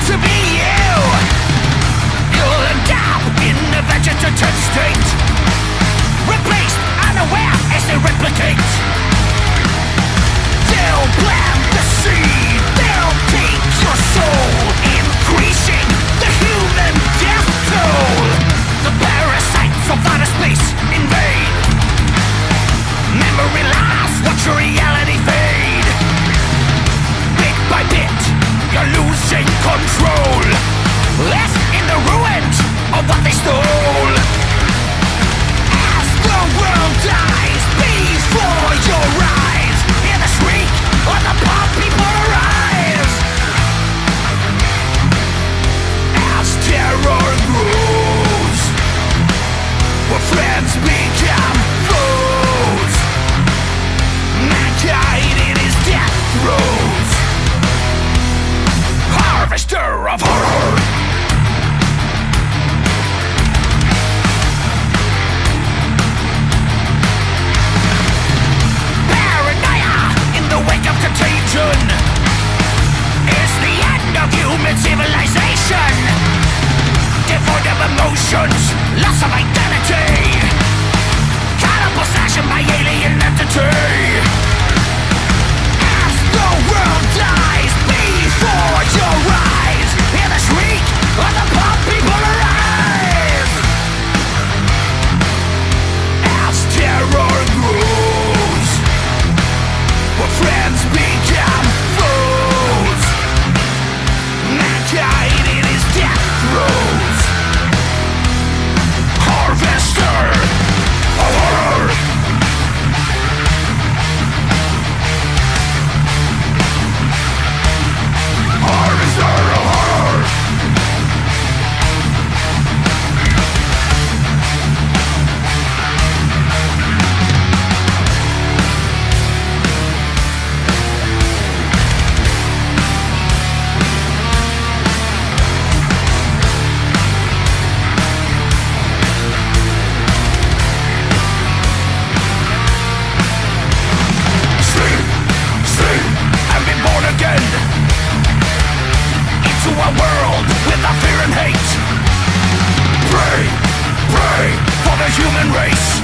to be you. You'll end up in a vegetated state. civilization. Devoid of emotions, loss of identity. Caught in possession by alien entity. human race.